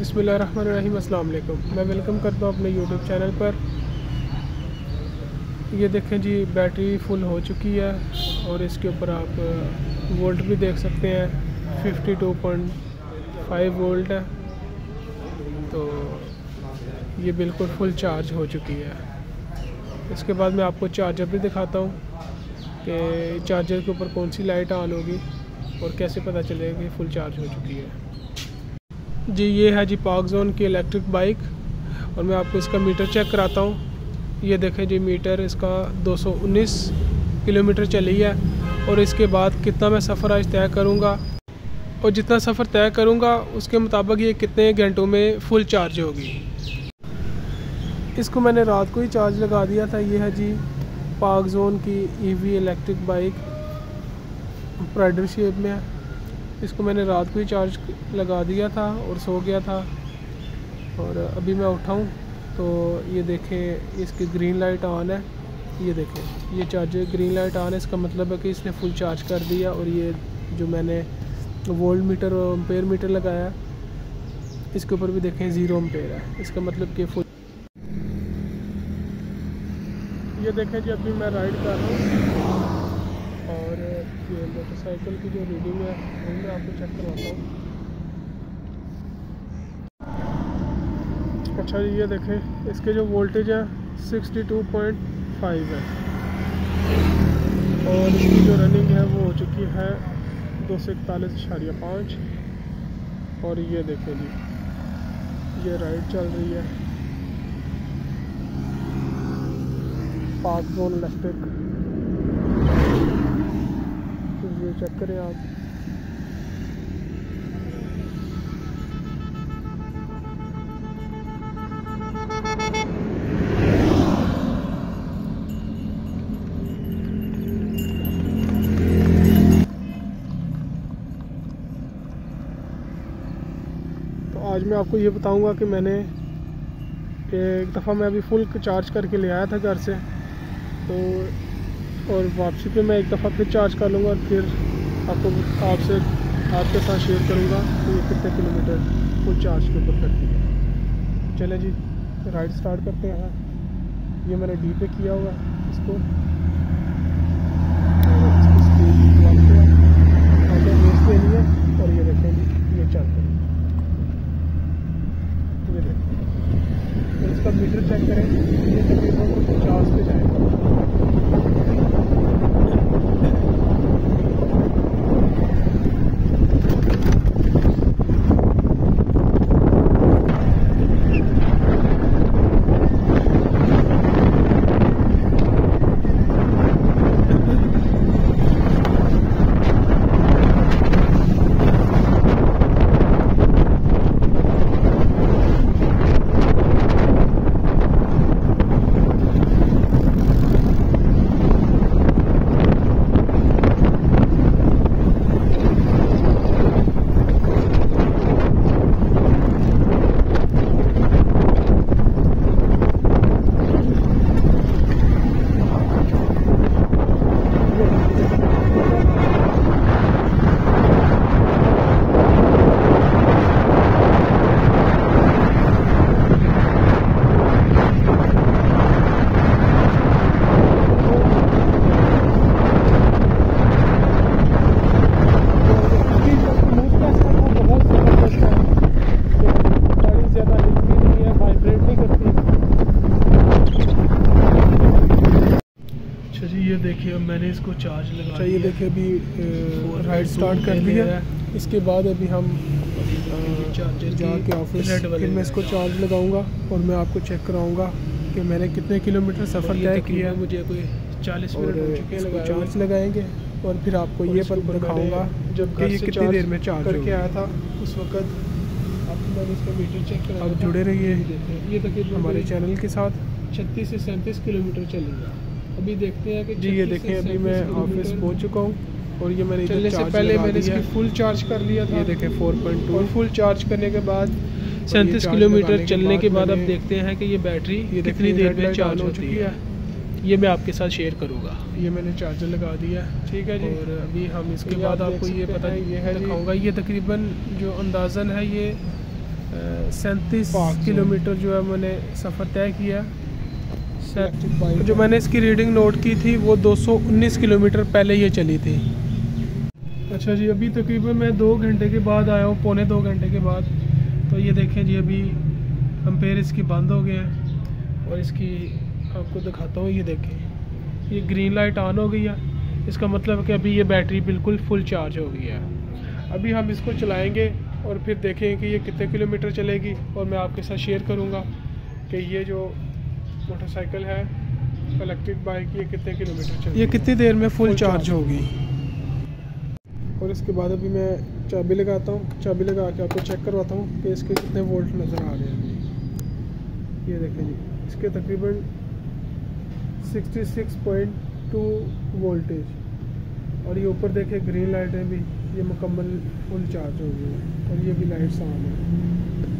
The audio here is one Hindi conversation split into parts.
अस्सलाम मैं वेलकम करता हूँ अपने यूट्यूब चैनल पर। ये देखें जी, बैटरी फुल हो चुकी है और इसके ऊपर आप वोल्ट भी देख सकते हैं। 52.5 वोल्ट है। तो ये बिल्कुल फुल चार्ज हो चुकी है। इसके बाद मैं आपको चार्जर भी दिखाता हूँ कि चार्जर के ऊपर कौन सी लाइट ऑन होगी और कैसे पता चलेगा कि फुल चार्ज हो चुकी है। जी, ये है जी पार्क जोन की इलेक्ट्रिक बाइक और मैं आपको इसका मीटर चेक कराता हूँ। ये देखें जी मीटर इसका 219 किलोमीटर चली है और इसके बाद कितना मैं सफ़र आज तय करूँगा? और जितना सफ़र तय करूँगा, उसके मुताबिक ये कितने घंटों में फुल चार्ज होगी? इसको मैंने रात को ही चार्ज लगा दिया था। ये है जी पार्क जोन की ईवी इलेक्ट्रिक बाइक प्राइडर शेप में है। इसको मैंने रात को ही चार्ज लगा दिया था और सो गया था। और अभी मैं उठाऊँ तो ये देखें, इसकी ग्रीन लाइट ऑन है। ये देखें, ये चार्जर ग्रीन लाइट ऑन है। इसका मतलब है कि इसने फुल चार्ज कर दिया और ये जो मैंने वोल्ट मीटर और अम्पेयर मीटर लगाया, इसके ऊपर भी देखें ज़ीरो अम्पेयर है। इसका मतलब कि फुल ये देखें जी, अभी मैं राइड कर रहा हूँ। और ये मोटरसाइकिल की जो रीडिंग है वो मैं आपको चेक करवाता हूँ। अच्छा ये देखें, इसके जो वोल्टेज है 62.5 है। और इसकी जो रनिंग है, वो हो चुकी है दो सौ इकतालीस इशारिया पाँच। और ये देखें जी, ये राइड चल रही है। पार्क जोन इलेक्ट्रिक ये चेक करें आप तो आज मैं आपको ये बताऊँगा कि मैंने एक दफ़ा मैं अभी फुल चार्ज करके ले आया था घर से। तो और वापसी पे मैं एक दफ़ा फिर चार्ज कर लूँगा और फिर आपको आपसे, आपके साथ शेयर करूँगा कि ये कितने किलोमीटर फुल चार्ज के ऊपर करती है। चले जी राइड स्टार्ट करते हैं। ये मैंने डी पे किया हुआ है, इसको और ये देखें जी ये चल हैं ये देखें इसका मीटर चेक करें ये तकरीबन पचास पे जाएगा देखिए अब मैंने इसको चार्ज लगा अच्छा ये देखिए अभी राइड स्टार्ट कर दिया है। इसके बाद अभी हम चार्जर जाके ऑफ़िस फिर मैं इसको चार्ज लगाऊँगा और मैं आपको चेक कराऊँगा कि मैंने कितने किलोमीटर सफ़र तय किया मुझे कोई चालीस मिनट हो चुके हैं चार्ज लगाएँगे और फिर आपको ये पर दिखाऊँगा जब ये कितनी देर में चार्ज करके आया था उस वक्त इसका अब जुड़े रहिए ये हमारे चैनल के साथ। छत्तीस से सैंतीस किलोमीटर चलेगा। अभी देखते हैं कि जी ये देखें अभी मैं ऑफ़िस पहुँच चुका हूँ और ये मैंने चलने से पहले मैंने इसकी फुल चार्ज कर लिया था। ये देखें four point two full charge करने के बाद सैंतीस किलोमीटर चलने के बाद अब देखते हैं कि ये बैटरी ये कितनी देर में चार्ज हो चुकी है। ये मैं आपके साथ शेयर करूँगा। ये मैंने चार्जर लगा दिया ठीक है जी। और अभी हम इसके बाद आपको ये पता ये है दिखाऊँगा। ये तकरीबन जो अंदाज़न है ये सैंतीस किलोमीटर जो है मैंने सफ़र तय किया। जो मैंने इसकी रीडिंग नोट की थी वो 219 किलोमीटर पहले ये चली थी। अच्छा जी अभी तकरीबन मैं दो घंटे के बाद आया हूँ पौने दो घंटे के बाद। तो ये देखें जी अभी अम्पेयर इसकी बंद हो गया है और इसकी आपको दिखाता हूँ ये देखें। ये ग्रीन लाइट ऑन हो गई है। इसका मतलब कि अभी ये बैटरी बिल्कुल फुल चार्ज हो गई है। अभी हम इसको चलाएँगे और फिर देखें कि ये कितने किलोमीटर चलेगी और मैं आपके साथ शेयर करूँगा कि ये जो मोटरसाइकिल है इलेक्ट्रिक बाइक ये कितने किलोमीटर चल ये कितनी देर में फुल, फुल चार्ज होगी? और इसके बाद अभी मैं चाबी लगाता हूँ चाबी लगा के आपको चेक करवाता हूँ कि इसके कितने वोल्ट नज़र आ रहे हैं। ये देखें जी इसके तकरीबन 66.2 वोल्टेज और ये ऊपर देखें ग्रीन लाइटें भी ये मुकम्मल फुल चार्ज हो गई है और ये भी लाइट्स ऑन है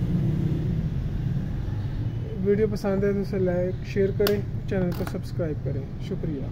वीडियो पसंद है तो उसे लाइक शेयर करें चैनल को सब्सक्राइब करें। शुक्रिया।